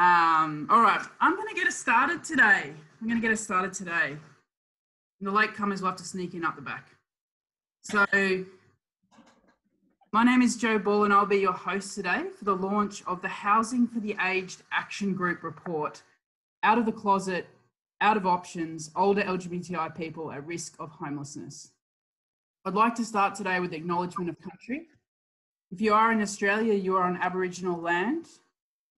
Um, all right, I'm going to get us started today. I'm going to get us started today. And the latecomers will have to sneak in up the back. So, my name is Joe Ball, and I'll be your host today for the launch of the Housing for the Aged Action Group report Out of the Closet, Out of Options Older LGBTI People at Risk of Homelessness. I'd like to start today with acknowledgement of country. If you are in Australia, you are on Aboriginal land,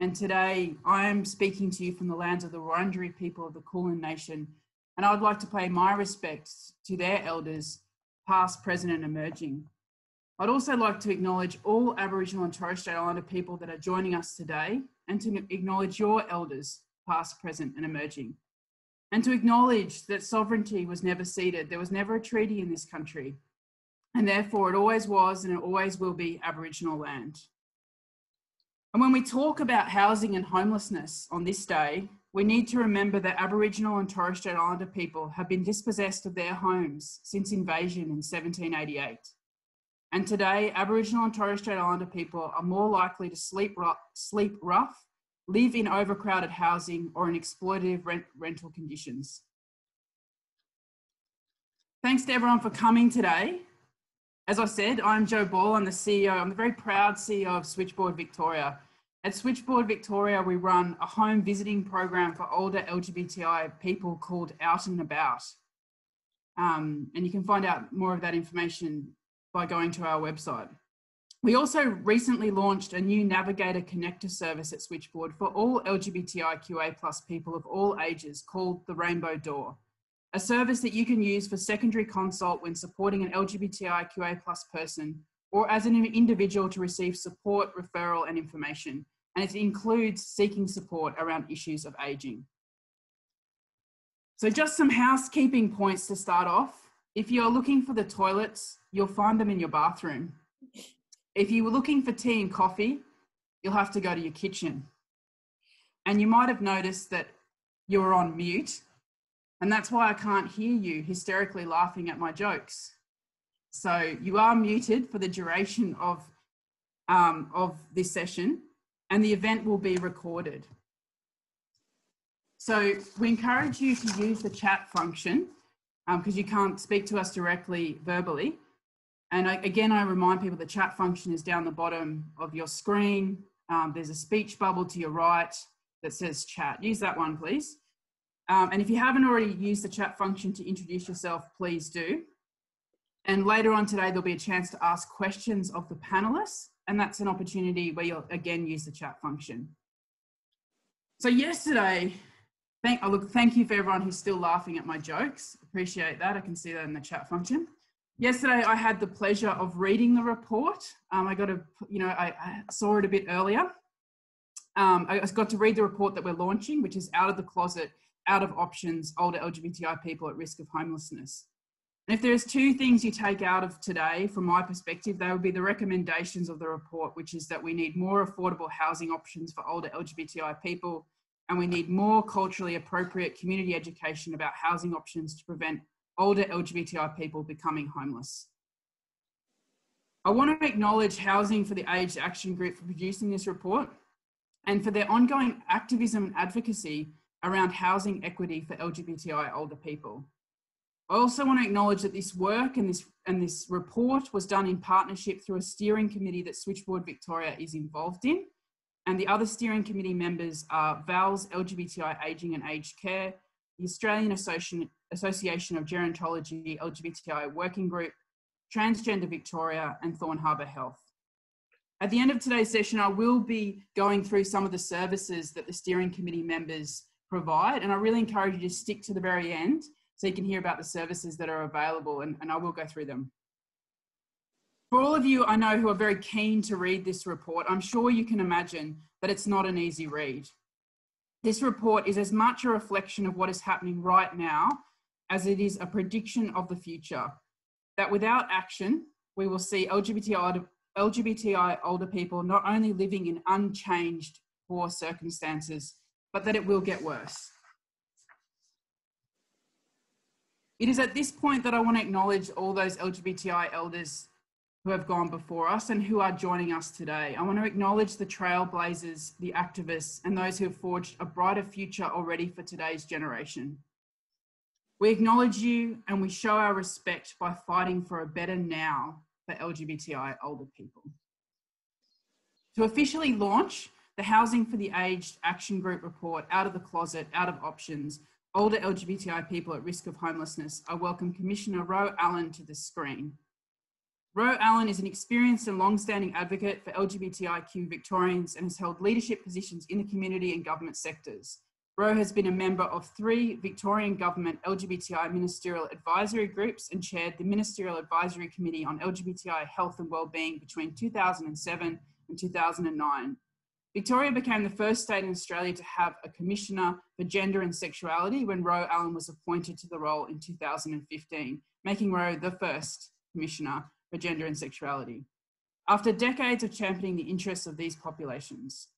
and today I am speaking to you from the lands of the Wurundjeri people of the Kulin Nation. And I would like to pay my respects to their elders, past, present, and emerging. I'd also like to acknowledge all Aboriginal and Torres Strait Islander people that are joining us today and to acknowledge your elders, past, present, and emerging. And to acknowledge that sovereignty was never ceded. There was never a treaty in this country. And therefore, it always was and it always will be Aboriginal land. And when we talk about housing and homelessness on this day, we need to remember that Aboriginal and Torres Strait Islander people have been dispossessed of their homes since invasion in 1788. And today, Aboriginal and Torres Strait Islander people are more likely to sleep rough, sleep rough live in overcrowded housing, or in exploitative rent, rental conditions. Thanks to everyone for coming today. As I said, I'm Joe Ball. I'm the CEO. I'm the very proud CEO of Switchboard Victoria. At Switchboard Victoria, we run a home visiting program for older LGBTI people called Out and About. Um, and you can find out more of that information by going to our website. We also recently launched a new Navigator Connector service at Switchboard for all LGBTIQA plus people of all ages called the Rainbow Door a service that you can use for secondary consult when supporting an LGBTIQA plus person or as an individual to receive support, referral and information. And it includes seeking support around issues of aging. So just some housekeeping points to start off. If you're looking for the toilets, you'll find them in your bathroom. If you were looking for tea and coffee, you'll have to go to your kitchen. And you might have noticed that you're on mute and that's why I can't hear you hysterically laughing at my jokes. So you are muted for the duration of, um, of this session and the event will be recorded. So we encourage you to use the chat function because um, you can't speak to us directly verbally. And I, again, I remind people the chat function is down the bottom of your screen. Um, there's a speech bubble to your right that says chat. Use that one, please. Um, and if you haven't already used the chat function to introduce yourself, please do. And later on today, there'll be a chance to ask questions of the panelists. And that's an opportunity where you'll again use the chat function. So yesterday, thank, oh look, thank you for everyone who's still laughing at my jokes. Appreciate that. I can see that in the chat function. Yesterday, I had the pleasure of reading the report. Um, I got to, you know, I, I, saw it a bit earlier. Um, I got to read the report that we're launching, which is Out of the Closet, out of options older LGBTI people at risk of homelessness. And if there's two things you take out of today, from my perspective, they would be the recommendations of the report, which is that we need more affordable housing options for older LGBTI people, and we need more culturally appropriate community education about housing options to prevent older LGBTI people becoming homeless. I want to acknowledge Housing for the Aged Action Group for producing this report and for their ongoing activism and advocacy around housing equity for LGBTI older people. I also want to acknowledge that this work and this, and this report was done in partnership through a steering committee that Switchboard Victoria is involved in. And the other steering committee members are VALS LGBTI Aging and Aged Care, the Australian Association of Gerontology LGBTI Working Group, Transgender Victoria, and Thorne Harbour Health. At the end of today's session, I will be going through some of the services that the steering committee members provide. And I really encourage you to stick to the very end so you can hear about the services that are available and, and I will go through them. For all of you I know who are very keen to read this report, I'm sure you can imagine that it's not an easy read. This report is as much a reflection of what is happening right now as it is a prediction of the future. That without action, we will see LGBTI, LGBTI older people not only living in unchanged poor circumstances, but that it will get worse. It is at this point that I want to acknowledge all those LGBTI elders who have gone before us and who are joining us today. I want to acknowledge the trailblazers, the activists, and those who have forged a brighter future already for today's generation. We acknowledge you and we show our respect by fighting for a better now for LGBTI older people. To officially launch the Housing for the Aged Action Group report, Out of the Closet, Out of Options, Older LGBTI People at Risk of Homelessness, I welcome Commissioner Ro Allen to the screen. Ro Allen is an experienced and long-standing advocate for LGBTIQ Victorians and has held leadership positions in the community and government sectors. Ro has been a member of three Victorian Government LGBTI ministerial advisory groups and chaired the Ministerial Advisory Committee on LGBTI Health and Wellbeing between 2007 and 2009. Victoria became the first state in Australia to have a Commissioner for Gender and Sexuality when Ro Allen was appointed to the role in 2015, making Ro the first Commissioner for Gender and Sexuality. After decades of championing the interests of these populations,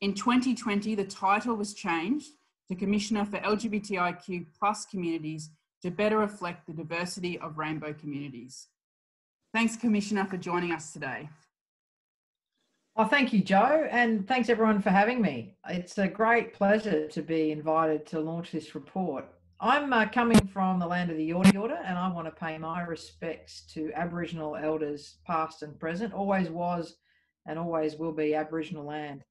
in 2020, the title was changed to Commissioner for LGBTIQ plus communities to better reflect the diversity of rainbow communities. Thanks, Commissioner, for joining us today. Well, thank you, Joe, and thanks everyone for having me. It's a great pleasure to be invited to launch this report. I'm uh, coming from the land of the Yorta Yorta, and I want to pay my respects to Aboriginal elders, past and present. Always was and always will be Aboriginal land,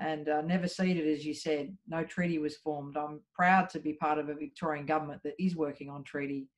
and uh, never ceded, as you said. No treaty was formed. I'm proud to be part of a Victorian government that is working on treaty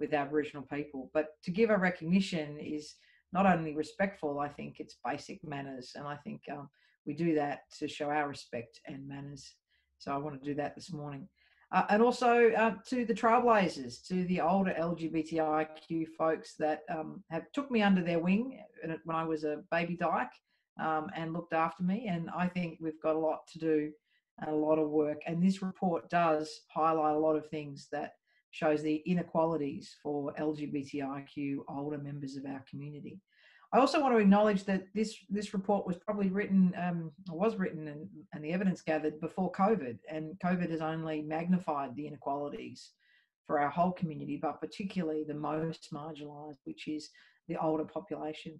with Aboriginal people. But to give a recognition is not only respectful, I think it's basic manners, and I think um, we do that to show our respect and manners. So I want to do that this morning. Uh, and also uh, to the trailblazers, to the older LGBTIQ folks that um, have took me under their wing uh, when I was a baby dyke um, and looked after me. And I think we've got a lot to do and a lot of work. And this report does highlight a lot of things that shows the inequalities for LGBTIQ older members of our community. I also want to acknowledge that this this report was probably written, um, was written, and, and the evidence gathered before COVID, and COVID has only magnified the inequalities for our whole community, but particularly the most marginalised, which is the older population.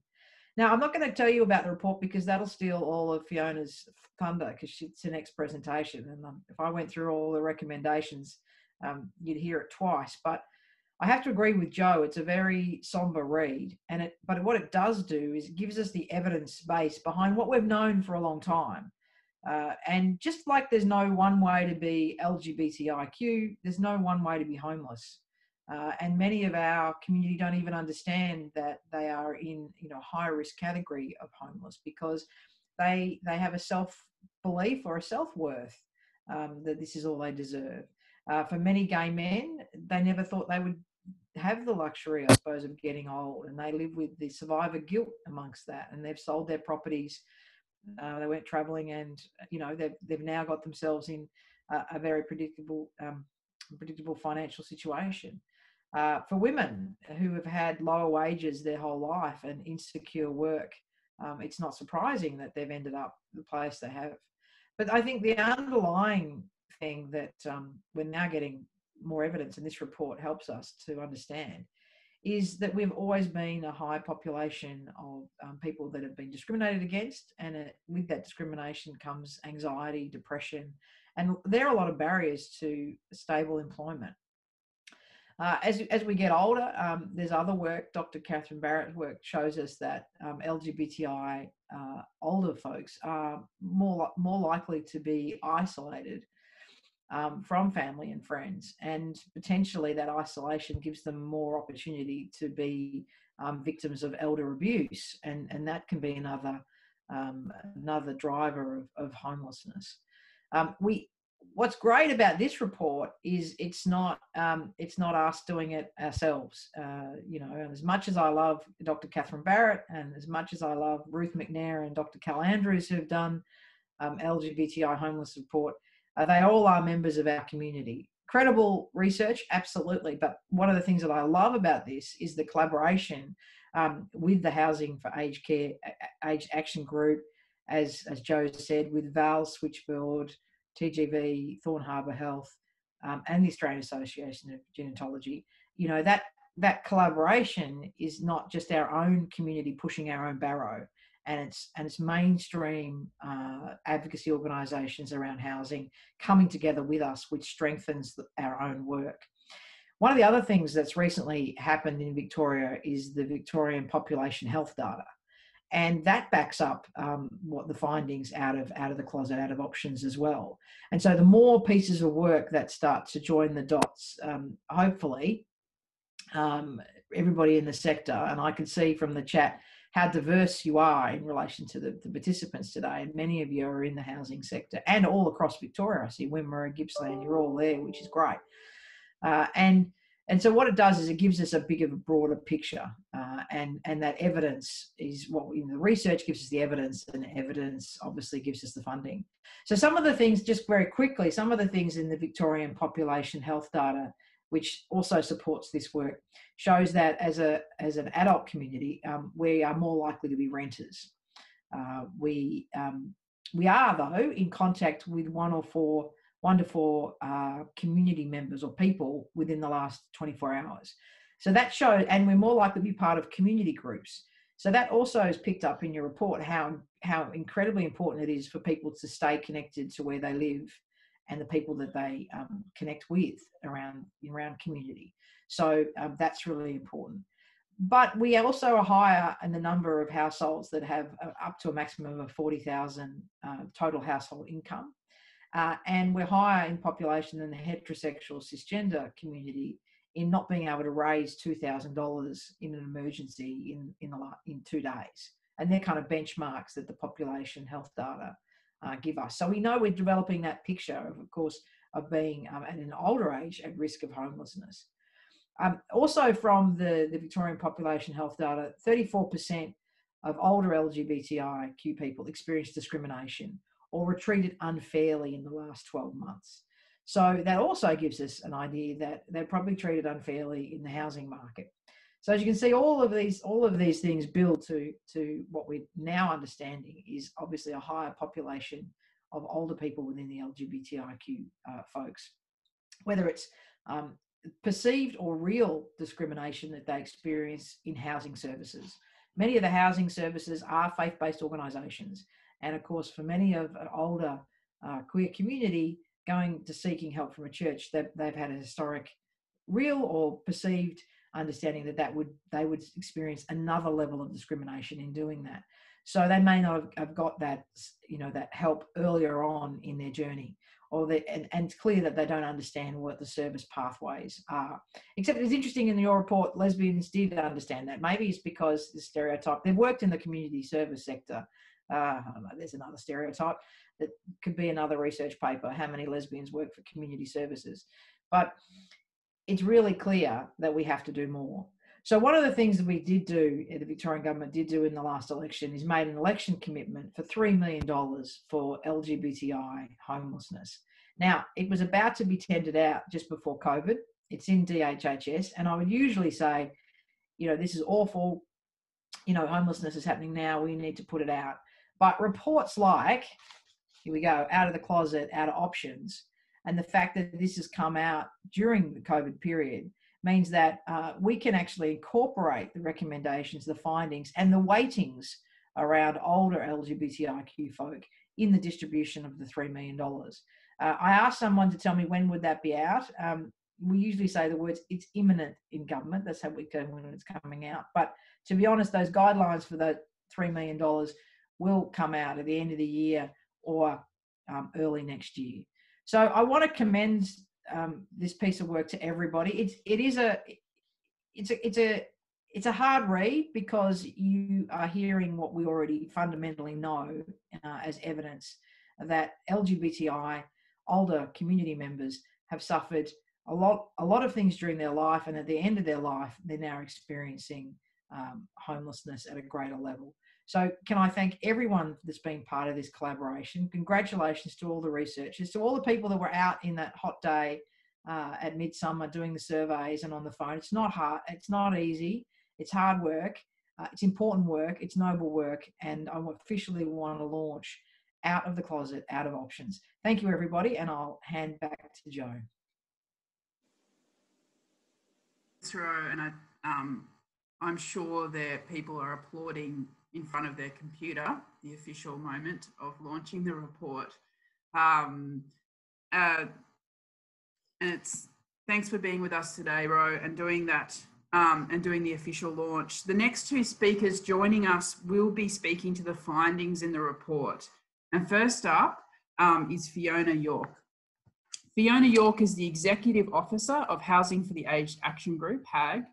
Now, I'm not going to tell you about the report because that'll steal all of Fiona's thunder because it's the next presentation, and um, if I went through all the recommendations, um, you'd hear it twice. But I have to agree with Joe. It's a very somber read, and it. But what it does do is it gives us the evidence base behind what we've known for a long time. Uh, and just like there's no one way to be LGBTIQ, there's no one way to be homeless. Uh, and many of our community don't even understand that they are in you know high risk category of homeless because they they have a self belief or a self worth um, that this is all they deserve. Uh, for many gay men, they never thought they would have the luxury, I suppose, of getting old, and they live with the survivor guilt amongst that, and they've sold their properties. Uh, they went travelling, and you know they've they've now got themselves in a, a very predictable um, predictable financial situation. Uh, for women who have had lower wages their whole life and insecure work, um, it's not surprising that they've ended up the place they have. But I think the underlying thing that um, we're now getting more evidence, and this report helps us to understand, is that we've always been a high population of um, people that have been discriminated against, and it, with that discrimination comes anxiety, depression, and there are a lot of barriers to stable employment. Uh, as, as we get older, um, there's other work, Dr. Catherine Barrett's work shows us that um, LGBTI uh, older folks are more, more likely to be isolated um, from family and friends. And potentially that isolation gives them more opportunity to be um, victims of elder abuse. And, and that can be another, um, another driver of, of homelessness. Um, we, what's great about this report is it's not um, it's not us doing it ourselves. Uh, you know, as much as I love Dr. Catherine Barrett and as much as I love Ruth McNair and Dr. Cal Andrews who've done um, LGBTI homeless report, uh, they all are members of our community. Credible research, absolutely. But one of the things that I love about this is the collaboration um, with the Housing for Aged Care, Aged Action Group, as, as Joe said, with Val Switchboard, TGV, Thorne Harbour Health, um, and the Australian Association of Gerontology. You know, that that collaboration is not just our own community pushing our own barrow, and it's and it's mainstream uh, advocacy organisations around housing coming together with us, which strengthens our own work. One of the other things that's recently happened in Victoria is the Victorian population health data, and that backs up um, what the findings out of out of the closet, out of options as well. And so, the more pieces of work that start to join the dots, um, hopefully, um, everybody in the sector, and I can see from the chat how diverse you are in relation to the, the, participants today. And many of you are in the housing sector and all across Victoria. I see Wimmera, Gippsland, you're all there, which is great. Uh, and and so what it does is it gives us a bigger, broader picture, uh, and and that evidence is what the research gives us the evidence, and evidence obviously gives us the funding. So some of the things, just very quickly, some of the things in the Victorian population health data which also supports this work, shows that as a as an adult community, um, we are more likely to be renters. Uh, we um, we are though in contact with one or four one to four uh, community members or people within the last 24 hours. So that shows, and we're more likely to be part of community groups. So that also is picked up in your report how how incredibly important it is for people to stay connected to where they live and the people that they um, connect with around around community. So um, that's really important. But we also are higher in the number of households that have uh, up to a maximum of 40,000 uh, total household income. Uh, and we're higher in population than the heterosexual cisgender community in not being able to raise $2,000 in an emergency in, in, in two days. And they're kind of benchmarks that the population health data uh, give us. So we know we're developing that picture of, of course, of being um, at an older age at risk of homelessness. Um, also, from the, the Victorian population health data, 34% of older LGBTIQ people experienced discrimination or were treated unfairly in the last 12 months. So that also gives us an idea that they're probably treated unfairly in the housing market. So as you can see, all of these all of these things build to to what we're now understanding is obviously a higher population of older people within the LGBTIQ uh, folks, whether it's um, perceived or real discrimination that they experience in housing services. Many of the housing services are faith-based organisations, and of course, for many of an older uh, queer community going to seeking help from a church, they've, they've had a historic, real or perceived understanding that that would they would experience another level of discrimination in doing that. So they may not have, got that you know that help earlier on in their journey or they, and, and it's clear that they don't understand what the service pathways are. Except it's interesting in your report lesbians did understand that. Maybe it's because the stereotype they've worked in the community service sector. Uh, know, there's another stereotype that could be another research paper how many lesbians work for community services. But it's really clear that we have to do more. So one of the things that we did do, eh, the Victorian government did do in the last election, is made an election commitment for three million dollars for LGBTI homelessness. Now it was about to be tendered out just before COVID. It's in DHHS, and I would usually say, you know, this is awful. You know, homelessness is happening now. We need to put it out. But reports like, here we go, out of the closet, out of options, and the fact that this has come out during the COVID period means that uh, we can actually incorporate the recommendations, the findings, and the weightings around older LGBTIQ folk in the distribution of the $3 million. Uh, I asked someone to tell me when would that be out. Um, we usually say the words it's imminent in government. That's how we go when it's coming out. But to be honest, those guidelines for the $3 million will come out at the end of the year or um, early next year. So I want to commend um, this piece of work to everybody. It's it is a it's a it's a it's a hard read because you are hearing what we already fundamentally know uh, as evidence that LGBTI older community members have suffered a lot a lot of things during their life and at the end of their life they're now experiencing um, homelessness at a greater level so, can I thank everyone that's been part of this collaboration? Congratulations to all the researchers, to all the people that were out in that hot day uh, at Midsumma doing the surveys and on the phone. It's not hard, it's not easy, it's hard work, uh, it's important work, it's noble work, and I officially want to launch out of the closet, out of options. Thank you, everybody, and I'll hand back to. Through, and I um, I'm sure that people are applauding in front of their computer the official moment of launching the report. Um, uh, and it's thanks for being with us today, Ro, and doing that um, and doing the official launch. The next two speakers joining us will be speaking to the findings in the report. And first up um, is Fiona York. Fiona York is the Executive Officer of Housing for the Aged Action Group, HAAG.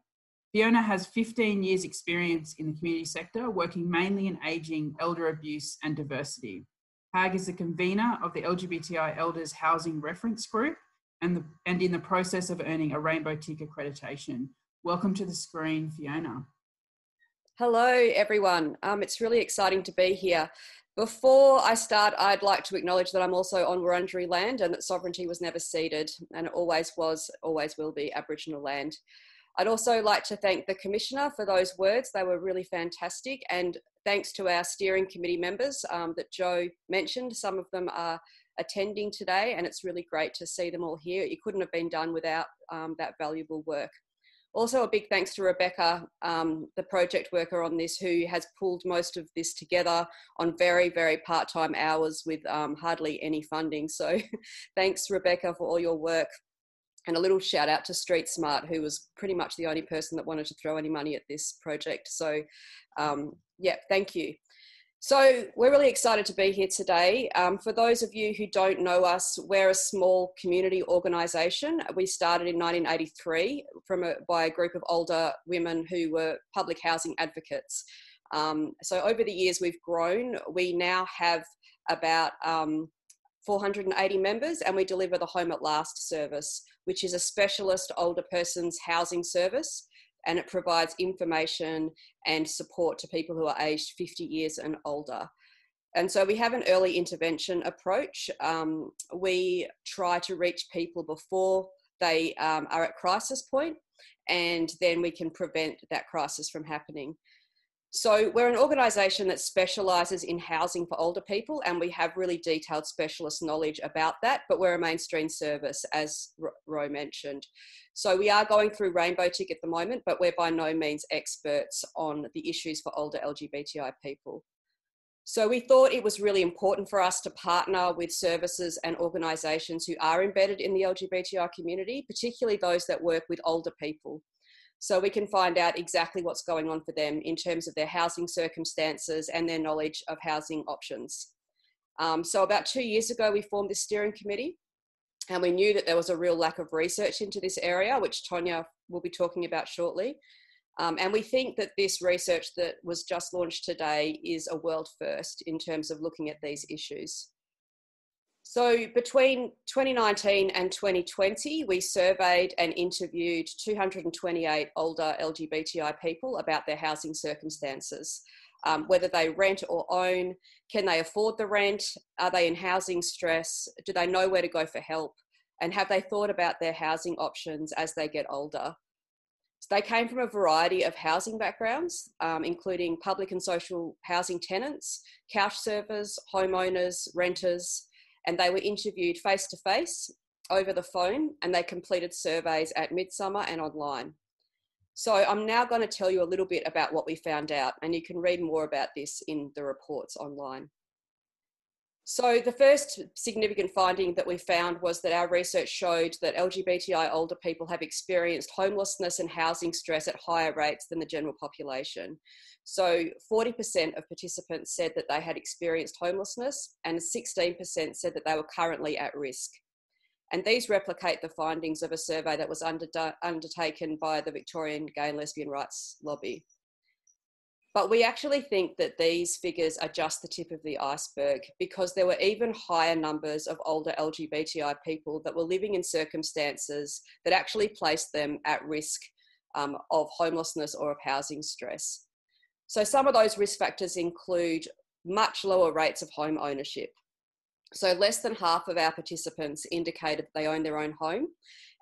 Fiona has 15 years experience in the community sector, working mainly in ageing, elder abuse and diversity. HAAG is the convener of the LGBTI Elders Housing Reference Group and, the, and in the process of earning a Rainbow Tick accreditation. Welcome to the screen, Fiona. Hello, everyone. Um, it's really exciting to be here. Before I start, I'd like to acknowledge that I'm also on Wurundjeri land and that sovereignty was never ceded and always was, always will be Aboriginal land. I'd also like to thank the Commissioner for those words. They were really fantastic. And thanks to our steering committee members um, that Joe mentioned. Some of them are attending today, and it's really great to see them all here. It couldn't have been done without um, that valuable work. Also, a big thanks to Rebecca, um, the project worker on this, who has pulled most of this together on very, very part time hours with um, hardly any funding. So, thanks, Rebecca, for all your work. And a little shout out to Street Smart, who was pretty much the only person that wanted to throw any money at this project. So, um, yeah, thank you. So we're really excited to be here today. Um, for those of you who don't know us, we're a small community organisation. We started in 1983 from a, by a group of older women who were public housing advocates. Um, so over the years we've grown. We now have about um, 480 members and we deliver the Home at Last service, which is a specialist older person's housing service and it provides information and support to people who are aged 50 years and older. And so we have an early intervention approach. Um, we try to reach people before they um, are at crisis point, and then we can prevent that crisis from happening. So we're an organisation that specialises in housing for older people, and we have really detailed specialist knowledge about that. But we're a mainstream service, as Ro mentioned. So we are going through Rainbow Tick at the moment, but we're by no means experts on the issues for older LGBTI people. So we thought it was really important for us to partner with services and organisations who are embedded in the LGBTI community, particularly those that work with older people so we can find out exactly what's going on for them in terms of their housing circumstances and their knowledge of housing options. Um, so about two years ago, we formed this steering committee and we knew that there was a real lack of research into this area, which Tonya will be talking about shortly. Um, and we think that this research that was just launched today is a world first in terms of looking at these issues. So between 2019 and 2020, we surveyed and interviewed 228 older LGBTI people about their housing circumstances, um, whether they rent or own, can they afford the rent, are they in housing stress, do they know where to go for help, and have they thought about their housing options as they get older. So they came from a variety of housing backgrounds, um, including public and social housing tenants, couch surfers, homeowners, renters, and they were interviewed face to face over the phone and they completed surveys at Midsumma and online. So I'm now going to tell you a little bit about what we found out, and you can read more about this in the reports online. So the first significant finding that we found was that our research showed that LGBTI older people have experienced homelessness and housing stress at higher rates than the general population. So 40% of participants said that they had experienced homelessness and 16% said that they were currently at risk. And these replicate the findings of a survey that was under, undertaken by the Victorian Gay and Lesbian Rights Lobby. But we actually think that these figures are just the tip of the iceberg because there were even higher numbers of older LGBTI people that were living in circumstances that actually placed them at risk um, of homelessness or of housing stress. So some of those risk factors include much lower rates of home ownership. So less than half of our participants indicated they own their own home.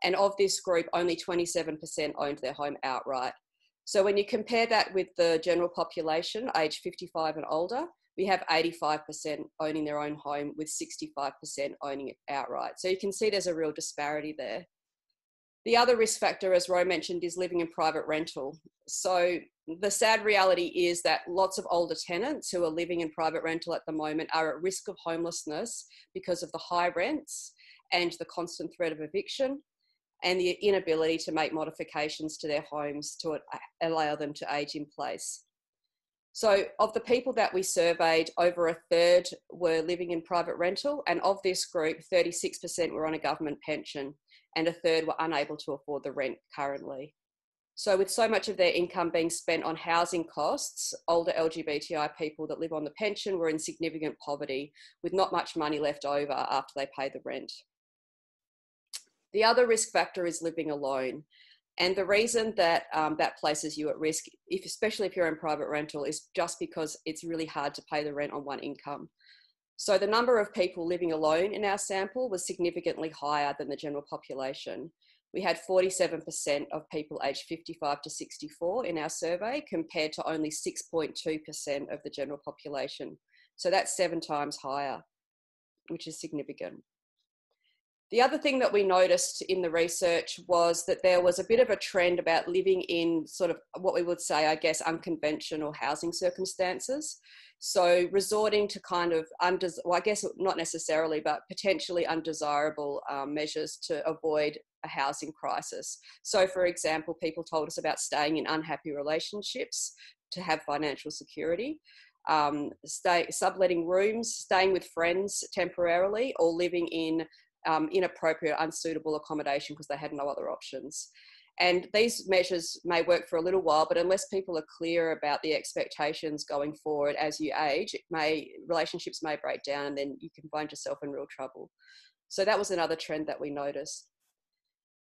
And of this group, only 27% owned their home outright. So when you compare that with the general population, age 55 and older, we have 85% owning their own home with 65% owning it outright. So you can see there's a real disparity there. The other risk factor, as Ro mentioned, is living in private rental. So the sad reality is that lots of older tenants who are living in private rental at the moment are at risk of homelessness because of the high rents and the constant threat of eviction and the inability to make modifications to their homes to allow them to age in place. So, of the people that we surveyed, over a third were living in private rental, and of this group, 36% were on a government pension, and a third were unable to afford the rent currently. So, with so much of their income being spent on housing costs, older LGBTI people that live on the pension were in significant poverty with not much money left over after they pay the rent. The other risk factor is living alone. And the reason that um, that places you at risk, if, especially if you're in private rental, is just because it's really hard to pay the rent on one income. So the number of people living alone in our sample was significantly higher than the general population. We had 47% of people aged 55 to 64 in our survey compared to only 6.2% of the general population. So that's seven times higher, which is significant. The other thing that we noticed in the research was that there was a bit of a trend about living in sort of what we would say, I guess, unconventional housing circumstances. So resorting to kind of, undes- well, I guess not necessarily, but potentially undesirable um, measures to avoid a housing crisis. So, for example, people told us about staying in unhappy relationships to have financial security. Um, stay, subletting rooms, staying with friends temporarily, or living in um, inappropriate, unsuitable accommodation because they had no other options. And these measures may work for a little while, but unless people are clear about the expectations going forward as you age, it may relationships may break down, and then you can find yourself in real trouble. So that was another trend that we noticed.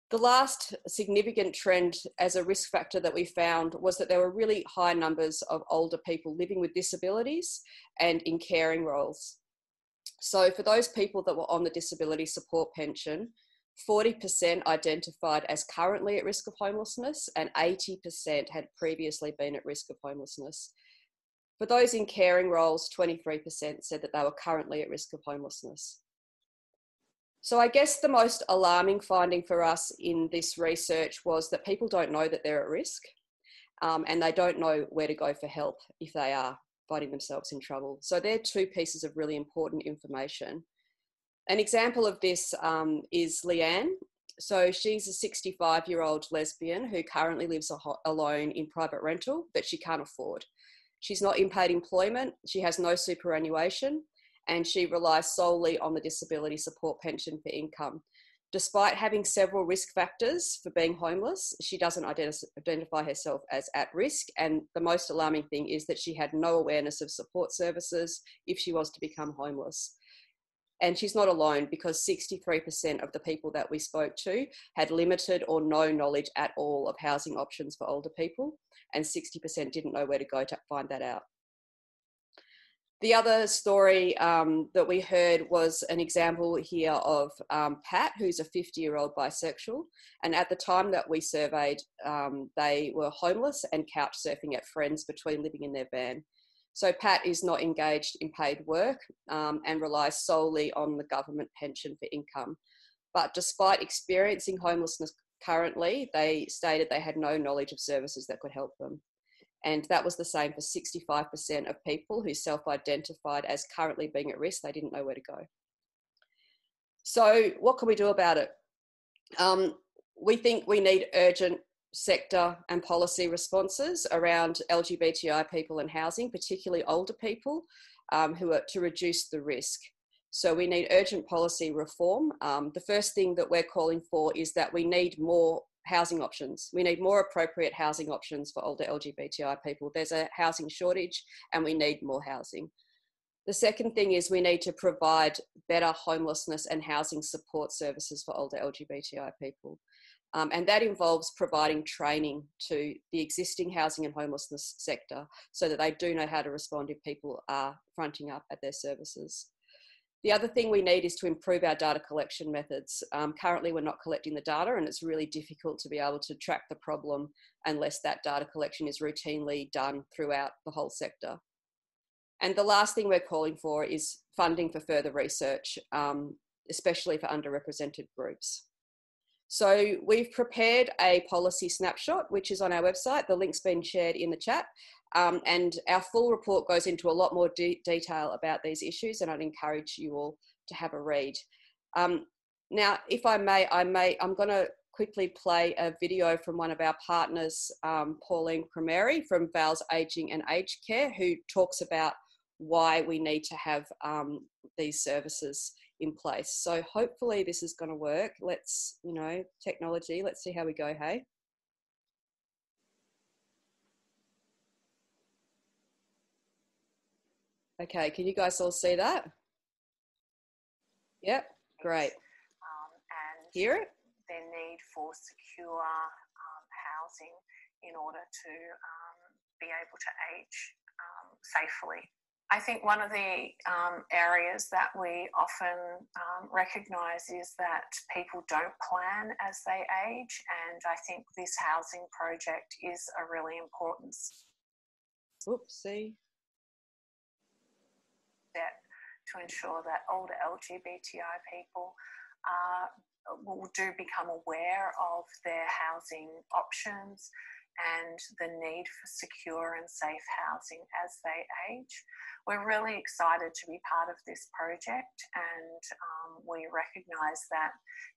The last significant trend as a risk factor that we found was that there were really high numbers of older people living with disabilities and in caring roles. So, for those people that were on the disability support pension, 40% identified as currently at risk of homelessness, and 80% had previously been at risk of homelessness. For those in caring roles, 23% said that they were currently at risk of homelessness. So, I guess the most alarming finding for us in this research was that people don't know that they're at risk um, and they don't know where to go for help if they are themselves in trouble. So, they're two pieces of really important information. An example of this um, is Leanne. So, she's a 65 year old lesbian who currently lives alone in private rental that she can't afford. She's not in paid employment, she has no superannuation, and she relies solely on the disability support pension for income. Despite having several risk factors for being homeless, she doesn't identify herself as at risk. And the most alarming thing is that she had no awareness of support services if she was to become homeless. And she's not alone because 63% of the people that we spoke to had limited or no knowledge at all of housing options for older people, and 60% didn't know where to go to find that out. The other story um, that we heard was an example here of um, Pat, who's a 50 year old bisexual. And at the time that we surveyed, um, they were homeless and couch surfing at friends between living in their van. So Pat is not engaged in paid work um, and relies solely on the government pension for income. But despite experiencing homelessness currently, they stated they had no knowledge of services that could help them. And that was the same for 65% of people who self identified as currently being at risk. They didn't know where to go. So, what can we do about it? Um, we think we need urgent sector and policy responses around LGBTI people and housing, particularly older people um, who are to reduce the risk. So we need urgent policy reform. Um, the first thing that we're calling for is that we need more housing options. We need more appropriate housing options for older LGBTI people. There's a housing shortage and we need more housing. The second thing is we need to provide better homelessness and housing support services for older LGBTI people. Um, and that involves providing training to the existing housing and homelessness sector so that they do know how to respond if people are fronting up at their services. The other thing we need is to improve our data collection methods. Um, currently, we're not collecting the data, and it's really difficult to be able to track the problem unless that data collection is routinely done throughout the whole sector. And the last thing we're calling for is funding for further research, um, especially for underrepresented groups. So we've prepared a policy snapshot, which is on our website. The link's been shared in the chat. Um, and our full report goes into a lot more de detail about these issues, and I'd encourage you all to have a read. Um, now, if I may, I may, I'm going to quickly play a video from one of our partners, um, Pauline Crameri from VALS Aging and Aged Care, who talks about why we need to have um, these services in place. So hopefully this is going to work. Let's, you know, technology, let's see how we go, hey? Okay, can you guys all see that? Yep, great. Um, and Hear it? Their need for secure um, housing in order to um, be able to age um, safely I think one of the um, areas that we often um, recognise is that people don't plan as they age, and I think this housing project is a really important Oopsie. Step to ensure that older LGBTI people uh, will do become aware of their housing options and the need for secure and safe housing as they age. We're really excited to be part of this project and um, we recognise that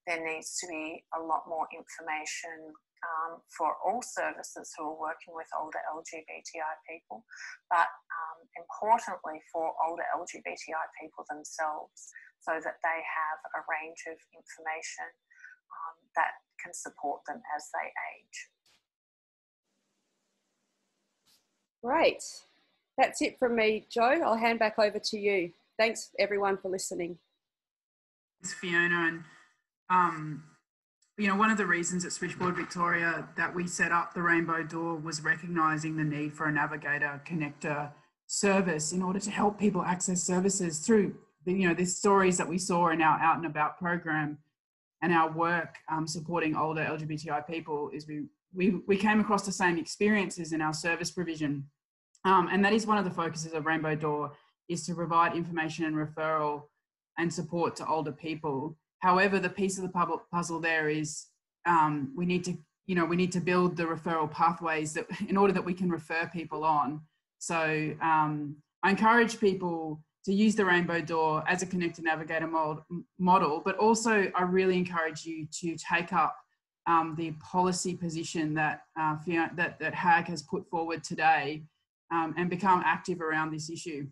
there needs to be a lot more information um, for all services who are working with older LGBTI people, but um, importantly for older LGBTI people themselves so that they have a range of information um, that can support them as they age. Great. That's it from me, Joe. I'll hand back over to you. Thanks everyone for listening. Thanks, Fiona. And, um, you know, one of the reasons at Switchboard Victoria that we set up the Rainbow Door was recognising the need for a navigator connector service in order to help people access services through the, you know, the stories that we saw in our Out and About program and our work um, supporting older LGBTI people is we, we, we came across the same experiences in our service provision um, and that is one of the focuses of Rainbow Door is to provide information and referral and support to older people. However, the piece of the puzzle there is um, we need to, you know, we need to build the referral pathways that in order that we can refer people on. So um, I encourage people to use the Rainbow Door as a connected navigator mod, model, but also I really encourage you to take up um, the policy position that, uh, that, that HAAG has put forward today um, and become active around this issue.